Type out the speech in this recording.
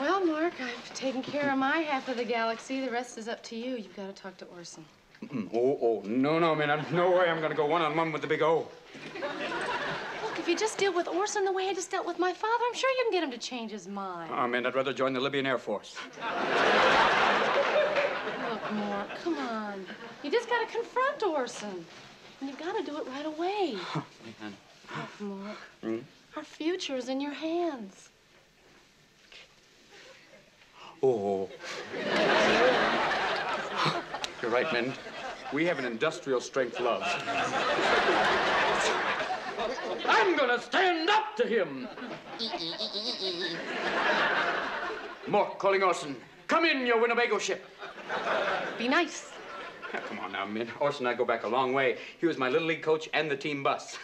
Well, Mork, I've taken care of my half of the galaxy. The rest is up to you. You've got to talk to Orson. Mm, Oh, oh, no, no, man. No way I'm going to go one-on-one with the big O. Look, if you just deal with Orson the way I just dealt with my father, I'm sure you can get him to change his mind. Oh, man, I'd rather join the Libyan Air Force. Look, Mork, come on. You just got to confront Orson. And you've got to do it right away. Man. Look, Mork, Hmm? our future is in your hands. Oh. You're right, men. We have an industrial strength love. I'm gonna stand up to him. Mork calling Orson. Come in, your Winnebago ship. Be nice. Come on now, Min. Orson and I go back a long way. He was my little league coach and the team bus.